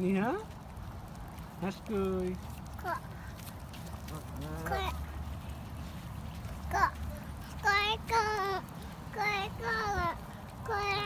That's good. Go. Go. Go. Go. Go. Go. Go.